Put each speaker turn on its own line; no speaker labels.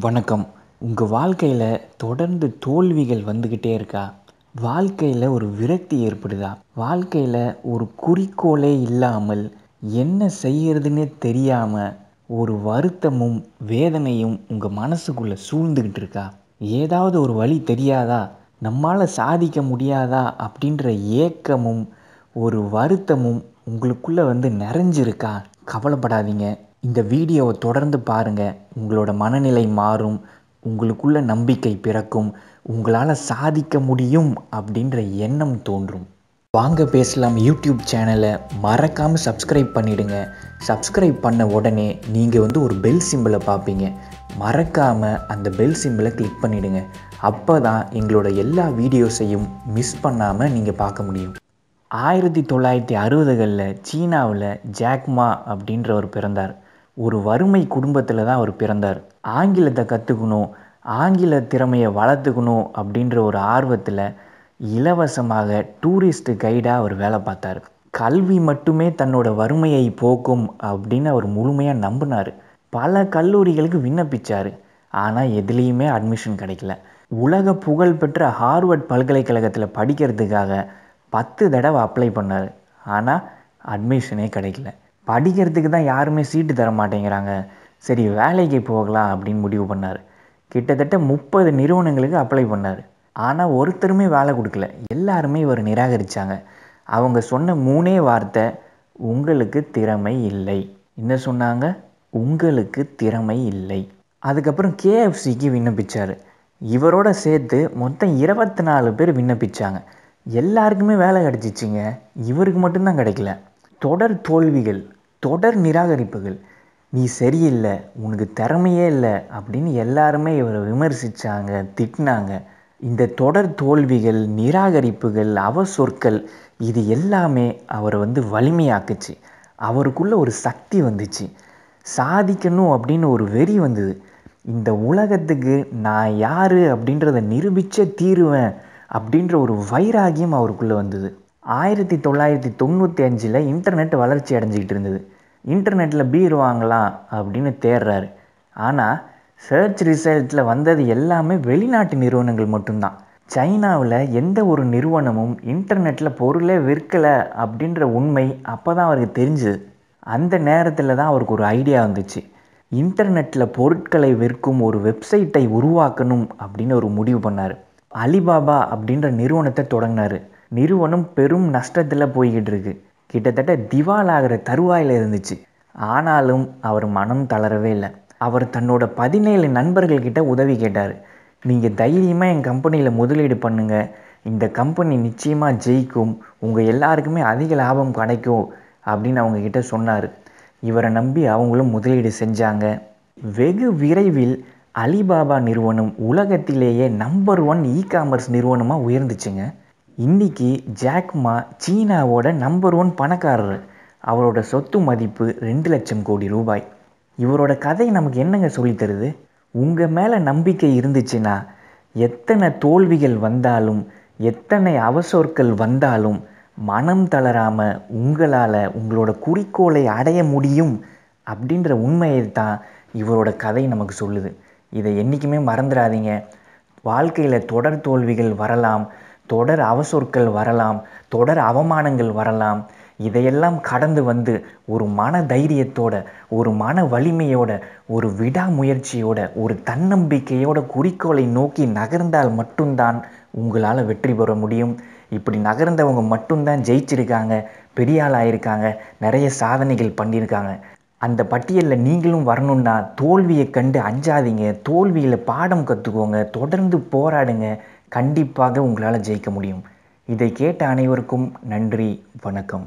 வணக்கம். உங்கள் வாழ்க்கையில் தொடர்ந்து தோல்விகள் வந்துக்கிட்டே இருக்கா? வாழ்க்கையில் ஒரு விரக்தி ஏற்படுதா? வாழ்க்கையில் ஒரு குறிக்கோளே இல்லாமல் என்ன செய்யறதுன்னே தெரியாமல் ஒரு வருத்தமும் வேதனையும் உங்கள் மனசுக்குள்ளே சூழ்ந்துக்கிட்டு இருக்கா? ஏதாவது ஒரு வழி தெரியாதா? நம்மால் சாதிக்க முடியாதா? அப்படின்ற ஏக்கமும் ஒரு வருத்தமும் உங்களுக்குள்ளே வந்து நிறைஞ்சிருக்கா? கவலைப்படாதீங்க. இந்த வீடியோவை தொடர்ந்து பாருங்கள் உங்களோட மனநிலை மாறும். உங்களுக்குள்ள நம்பிக்கை பிறக்கும். உங்களால் சாதிக்க முடியும் அப்படின்ற எண்ணம் தோன்றும். வாங்க பேசலாம் யூடியூப் சேனலை. மறக்காமல் சப்ஸ்கிரைப் பண்ணிடுங்க. சப்ஸ்கிரைப் பண்ண உடனே நீங்கள் வந்து ஒரு பெல் சிம்பிளை பார்ப்பீங்க. மறக்காமல் அந்த பெல் சிம்பிளை கிளிக் பண்ணிவிடுங்க அப்போ தான் எங்களோட எல்லா வீடியோஸையும் மிஸ் பண்ணாமல் நீங்கள் பார்க்க முடியும். ஆயிரத்தி தொள்ளாயிரத்தி அறுபதுகளில் சீனாவில் ஜாக்மா அப்படின்றவர் பிறந்தார். ஒரு வறுமை குடும்பத்தில் தான் அவர் பிறந்தார். ஆங்கிலத்தை கற்றுக்கணும் ஆங்கில திறமையை வளர்த்துக்கணும் அப்படின்ற ஒரு ஆர்வத்தில் இலவசமாக டூரிஸ்ட் கைடாக அவர் வேலை பார்த்தார். கல்வி மட்டுமே தன்னோட வறுமையை போக்கும் அப்படின்னு அவர் முழுமையாக நம்பினார். பல கல்லூரிகளுக்கு விண்ணப்பிச்சார். ஆனால் எதுலேயுமே அட்மிஷன் கிடைக்கல. உலக புகழ்பெற்ற ஹார்வர்ட் பல்கலைக்கழகத்தில் படிக்கிறதுக்காக பத்து தடவை அப்ளை பண்ணார். ஆனால் அட்மிஷனே கிடைக்கல. படிக்கிறதுக்கு தான் யாருமே சீட்டு தர மாட்டேங்கிறாங்க. சரி வேலைக்கு போகலாம் அப்படின்னு முடிவு பண்ணார். கிட்டத்தட்ட முப்பது நிறுவனங்களுக்கு அப்ளை பண்ணார். ஆனால் ஒருத்தருமே வேலை கொடுக்கல. எல்லாருமே இவர் நிராகரித்தாங்க அவங்க சொன்ன மூணே வார்த்தை உங்களுக்கு திறமை இல்லை. என்ன சொன்னாங்க? உங்களுக்கு திறமை இல்லை. அதுக்கப்புறம் கேஎஃப்சிக்கு விண்ணப்பிச்சார். இவரோட சேர்த்து மொத்தம் இருபத்தி நாலு பேர் விண்ணப்பிச்சாங்க. எல்லாருக்குமே வேலை கிடச்சிச்சிங்க. இவருக்கு மட்டும்தான் கிடைக்கல. தொடர் தோல்விகள் தொடர் நிராகரிப்புகள். நீ சரியில்லை உனக்கு திறமையே இல்லை அப்படின்னு எல்லாருமே இவரை விமர்சித்தாங்க திட்டினாங்க. இந்த தொடர் தோல்விகள் நிராகரிப்புகள் அவசொற்கள் இது எல்லாமே அவரை வந்து வலிமையாக்குச்சு. அவருக்குள்ளே ஒரு சக்தி வந்துச்சு. சாதிக்கணும் அப்படின்னு ஒரு வெறி வந்தது. இந்த உலகத்துக்கு நான் யார் அப்படின்றத நிரூபிச்சே தீருவேன். அப்படின்ற ஒரு வைராகியம் அவருக்குள்ளே வந்தது. ஆயிரத்தி தொள்ளாயிரத்தி தொண்ணூற்றி அஞ்சில் இன்டர்நெட் வளர்ச்சி அடைஞ்சிக்கிட்டு இருந்தது. இன்டர்நெட்டில் பீர் வாங்கலாம் அப்படின்னு தேடுறாரு ஆனால் சர்ச் ரிசல்ட்டில் வந்தது எல்லாமே வெளிநாட்டு நிறுவனங்கள் மட்டும்தான். சைனாவில் எந்த ஒரு நிறுவனமும் இன்டர்நெட்டில் பொருளே விற்கலை அப்படின்ற உண்மை அப்போ தான் அவருக்கு தெரிஞ்சுது. அந்த நேரத்தில் தான் அவருக்கு ஒரு ஐடியா வந்துச்சு. இன்டர்நெட்டில் பொருட்களை விற்கும் ஒரு வெப்சைட்டை உருவாக்கணும் அப்படின்னு ஒரு முடிவு பண்ணார். அலிபாபா அப்படின்ற நிறுவனத்தை தொடங்கினார். நிறுவனம் பெரும் நஷ்டத்தில் போய்கிட்டு இருக்கு கிட்டத்தட்ட திவாலாகிற தருவாயில் இருந்துச்சு. ஆனாலும் அவர் மனம் தளரவே இல்லை. அவர் தன்னோட பதினேழு நண்பர்கள்கிட்ட உதவி கேட்டார். நீங்கள் தைரியமாக என் கம்பெனியில் முதலீடு பண்ணுங்கள் இந்த கம்பெனி நிச்சயமாக ஜெயிக்கும். உங்கள் எல்லாருக்குமே அதிக லாபம் கிடைக்கும் அப்படின்னு அவங்கக்கிட்ட சொன்னார். இவரை நம்பி அவங்களும் முதலீடு செஞ்சாங்க. வெகு விரைவில் அலிபாபா நிறுவனம் உலகத்திலேயே நம்பர் ஒன் இ காமர்ஸ் நிறுவனமாக உயர்ந்துச்சுங்க இன்றைக்கி ஜாக்மா சீனாவோட நம்பர் ஒன் பணக்காரர். அவரோட சொத்து மதிப்பு ரெண்டு லட்சம் கோடி ரூபாய். இவரோட கதை நமக்கு என்னங்க சொல்லித்தருது உங்கள் மேலே நம்பிக்கை இருந்துச்சுன்னா எத்தனை தோல்விகள் வந்தாலும் எத்தனை அவசொற்கள் வந்தாலும் மனம் தளராமல் உங்களால் உங்களோட குறிக்கோளை அடைய முடியும் அப்படின்ற உண்மையை தான் இவரோட கதை நமக்கு சொல்லுது. இதை என்றைக்குமே மறந்துடாதீங்க. வாழ்க்கையில் தொடர் தோல்விகள் வரலாம் தொடர் அவசொற்கள் வரலாம் தொடர் அவமானங்கள் வரலாம். இதையெல்லாம் கடந்து வந்து ஒரு மன தைரியத்தோட ஒரு மன வலிமையோட ஒரு விடாமுயற்சியோட ஒரு தன்னம்பிக்கையோட குறிக்கோளை நோக்கி நகர்ந்தால் மட்டும்தான் உங்களால் வெற்றி பெற முடியும். இப்படி நகர்ந்தவங்க மட்டும்தான் ஜெயிச்சிருக்காங்க பெரிய ஆள் ஆயிருக்காங்க நிறைய சாதனைகள் பண்ணியிருக்காங்க. அந்த பட்டியலில் நீங்களும் வரணுன்னா தோல்வியை கண்டு அஞ்சாதீங்க. தோல்வியில் பாடம் கற்றுக்கோங்க தொடர்ந்து போராடுங்க. கண்டிப்பாக உங்களால் ஜெயிக்க முடியும். இதை கேட்ட அனைவருக்கும் நன்றி. வணக்கம்.